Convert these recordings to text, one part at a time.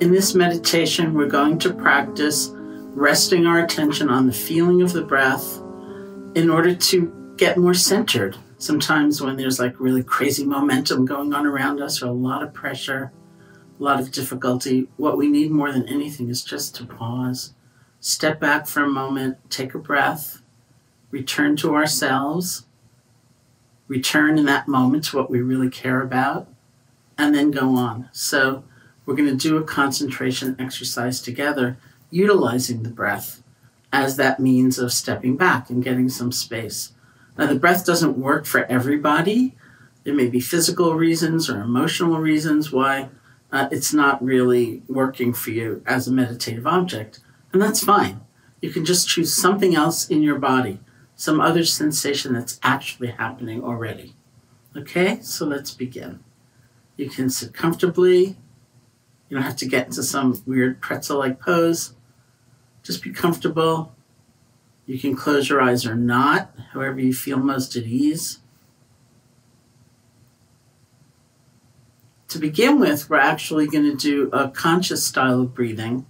In this meditation, we're going to practice resting our attention on the feeling of the breath in order to get more centered. Sometimes, when there's like really crazy momentum going on around us or a lot of pressure, a lot of difficulty, what we need more than anything is just to pause, step back for a moment, take a breath, return to ourselves, return in that moment to what we really care about, and then go on. So, we're going to do a concentration exercise together, utilizing the breath as that means of stepping back and getting some space. Now, the breath doesn't work for everybody. There may be physical reasons or emotional reasons why uh, it's not really working for you as a meditative object, and that's fine. You can just choose something else in your body, some other sensation that's actually happening already. Okay, so let's begin. You can sit comfortably. You don't have to get into some weird pretzel like pose. Just be comfortable. You can close your eyes or not, however you feel most at ease. To begin with, we're actually going to do a conscious style of breathing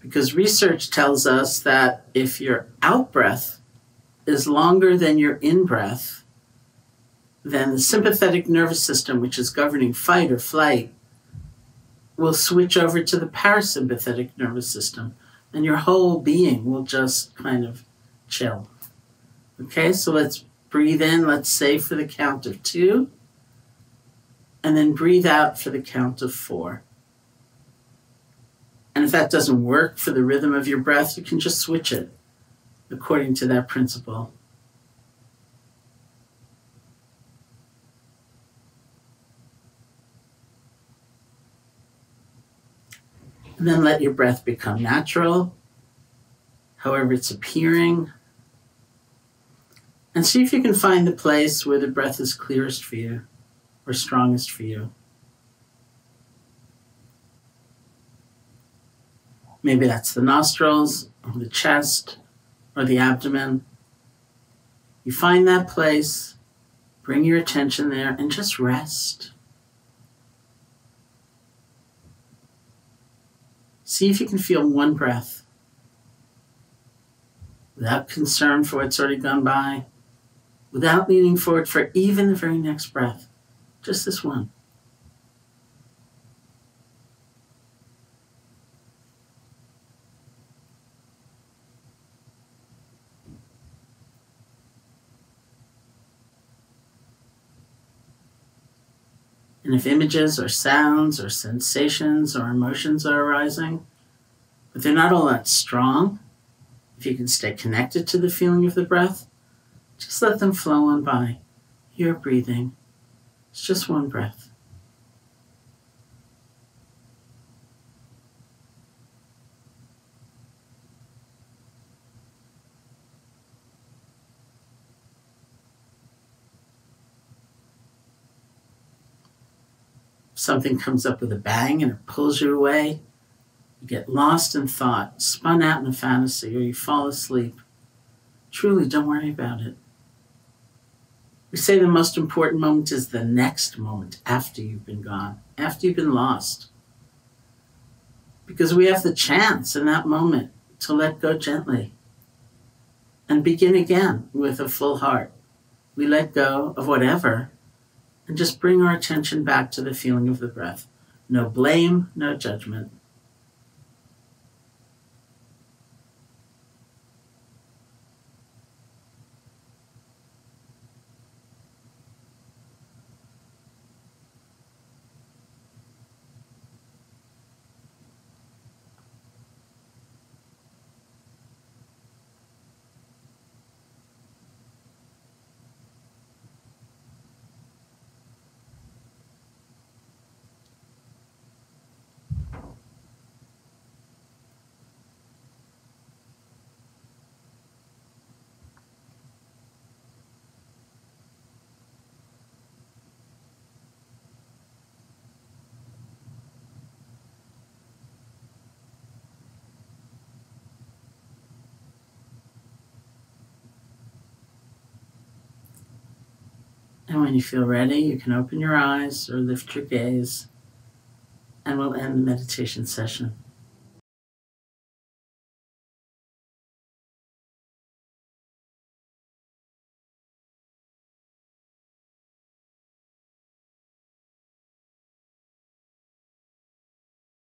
because research tells us that if your out breath is longer than your in breath, then the sympathetic nervous system, which is governing fight or flight, will switch over to the parasympathetic nervous system, and your whole being will just kind of chill. Okay, so let's breathe in, let's say for the count of two, and then breathe out for the count of four. And if that doesn't work for the rhythm of your breath, you can just switch it according to that principle. And then let your breath become natural, however it's appearing. And see if you can find the place where the breath is clearest for you or strongest for you. Maybe that's the nostrils, or the chest, or the abdomen. You find that place, bring your attention there, and just rest. See if you can feel one breath. Without concern for what's already gone by, without leaning forward for even the very next breath, just this one. And if images or sounds or sensations or emotions are arising, but they're not all that strong, if you can stay connected to the feeling of the breath, just let them flow on by. You're breathing. It's just one breath. Something comes up with a bang and it pulls you away, you get lost in thought, spun out in a fantasy, or you fall asleep. Truly, don't worry about it. We say the most important moment is the next moment after you've been gone, after you've been lost. Because we have the chance in that moment to let go gently and begin again with a full heart. We let go of whatever and just bring our attention back to the feeling of the breath. No blame, no judgment. And when you feel ready, you can open your eyes or lift your gaze and we'll end the meditation session.